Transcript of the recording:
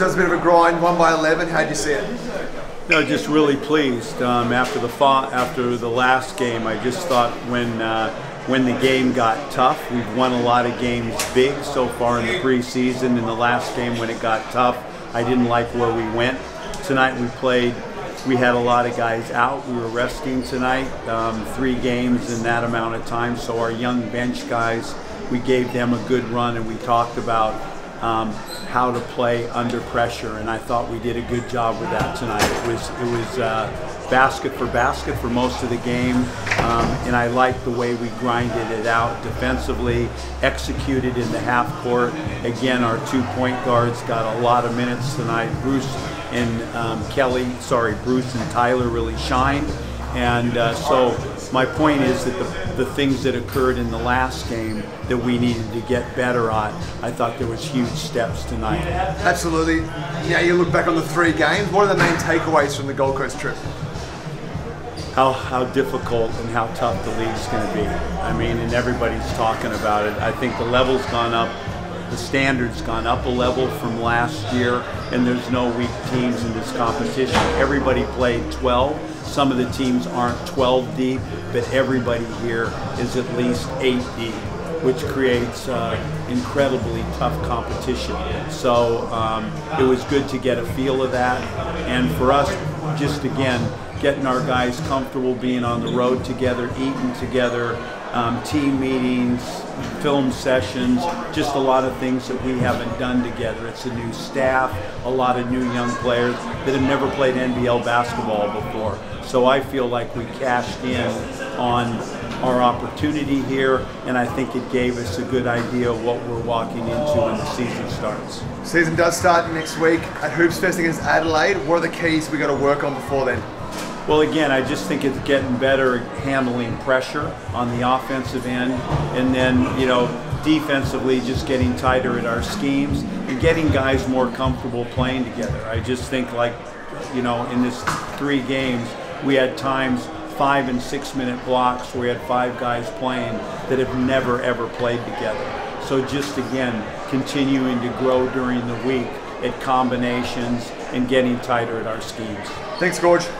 That was a bit of a grind, one by 11. How'd you see it? No, just really pleased. Um, after the after the last game, I just thought when uh, when the game got tough, we've won a lot of games big so far in the preseason. In the last game, when it got tough, I didn't like where we went. Tonight we played. We had a lot of guys out. We were resting tonight, um, three games in that amount of time. So our young bench guys, we gave them a good run, and we talked about um, how to play under pressure, and I thought we did a good job with that tonight. It was it was uh, basket for basket for most of the game, um, and I liked the way we grinded it out defensively, executed in the half court. Again, our two point guards got a lot of minutes tonight. Bruce and um, Kelly, sorry, Bruce and Tyler really shined, and uh, so my point is that the, the things that occurred in the last game that we needed to get better at, I thought there was huge steps tonight. Absolutely. Yeah, you look back on the three games. What are the main takeaways from the Gold Coast trip? How, how difficult and how tough the league's going to be. I mean, and everybody's talking about it. I think the level's gone up the standard's gone up a level from last year, and there's no weak teams in this competition. Everybody played 12. Some of the teams aren't 12 deep, but everybody here is at least 8 deep, which creates uh, incredibly tough competition. So um, it was good to get a feel of that. And for us, just again, getting our guys comfortable being on the road together, eating together, um, team meetings, film sessions, just a lot of things that we haven't done together. It's a new staff, a lot of new young players that have never played NBL basketball before. So I feel like we cashed in on our opportunity here, and I think it gave us a good idea of what we're walking into when the season starts. Season does start next week at Hoops Fest against Adelaide. What are the keys we got to work on before then? Well, again, I just think it's getting better handling pressure on the offensive end, and then you know defensively just getting tighter at our schemes and getting guys more comfortable playing together. I just think like you know in this three games we had times five and six minute blocks where we had five guys playing that have never ever played together. So just again continuing to grow during the week at combinations and getting tighter at our schemes. Thanks, Goorj.